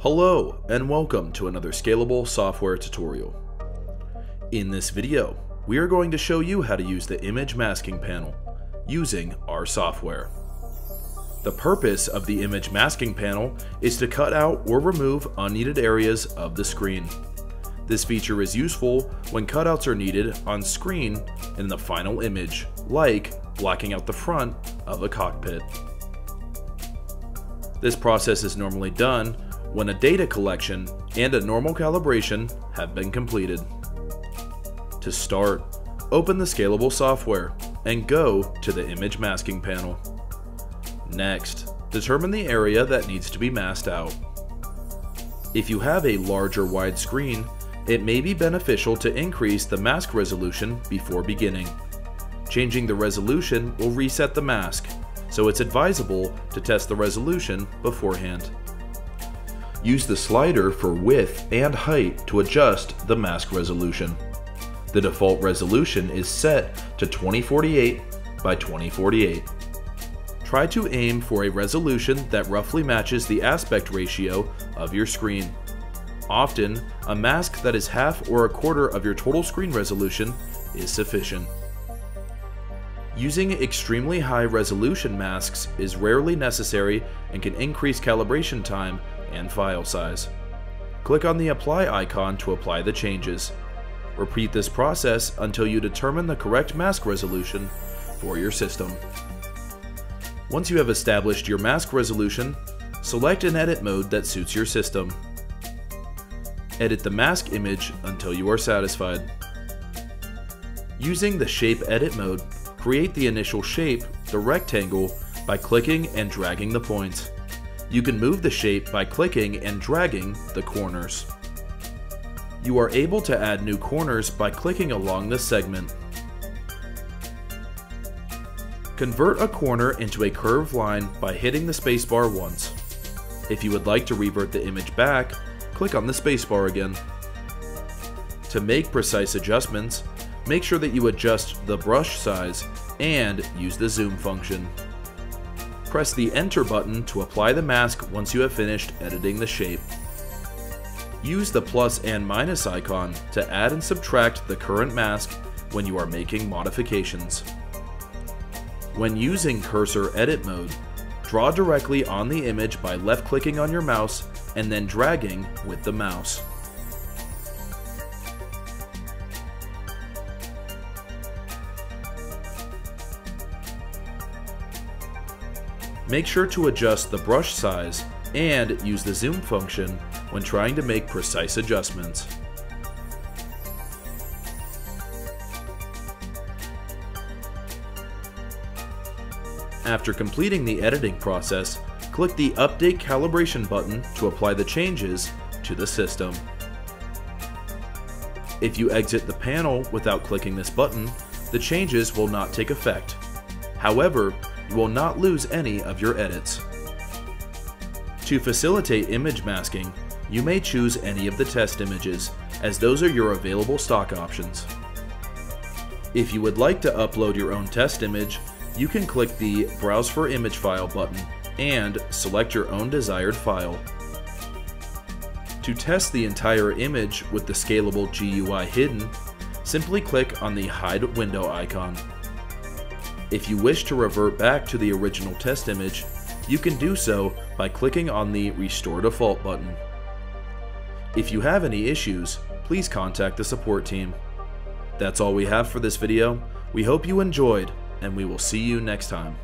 Hello and welcome to another scalable software tutorial. In this video, we are going to show you how to use the image masking panel using our software. The purpose of the image masking panel is to cut out or remove unneeded areas of the screen. This feature is useful when cutouts are needed on screen in the final image, like blacking out the front of a cockpit. This process is normally done when a data collection and a normal calibration have been completed. To start, open the scalable software and go to the image masking panel. Next, determine the area that needs to be masked out. If you have a larger wide screen, it may be beneficial to increase the mask resolution before beginning. Changing the resolution will reset the mask, so it's advisable to test the resolution beforehand. Use the slider for width and height to adjust the mask resolution. The default resolution is set to 2048 by 2048. Try to aim for a resolution that roughly matches the aspect ratio of your screen. Often, a mask that is half or a quarter of your total screen resolution is sufficient. Using extremely high resolution masks is rarely necessary and can increase calibration time and file size. Click on the Apply icon to apply the changes. Repeat this process until you determine the correct mask resolution for your system. Once you have established your mask resolution, select an edit mode that suits your system. Edit the mask image until you are satisfied. Using the Shape Edit mode, Create the initial shape, the rectangle, by clicking and dragging the points. You can move the shape by clicking and dragging the corners. You are able to add new corners by clicking along the segment. Convert a corner into a curved line by hitting the spacebar once. If you would like to revert the image back, click on the spacebar again. To make precise adjustments, Make sure that you adjust the brush size and use the zoom function. Press the enter button to apply the mask once you have finished editing the shape. Use the plus and minus icon to add and subtract the current mask when you are making modifications. When using cursor edit mode, draw directly on the image by left clicking on your mouse and then dragging with the mouse. Make sure to adjust the brush size and use the zoom function when trying to make precise adjustments. After completing the editing process, click the Update Calibration button to apply the changes to the system. If you exit the panel without clicking this button, the changes will not take effect. However, you will not lose any of your edits. To facilitate image masking, you may choose any of the test images, as those are your available stock options. If you would like to upload your own test image, you can click the Browse for Image File button and select your own desired file. To test the entire image with the scalable GUI hidden, simply click on the Hide Window icon. If you wish to revert back to the original test image, you can do so by clicking on the Restore Default button. If you have any issues, please contact the support team. That's all we have for this video. We hope you enjoyed, and we will see you next time.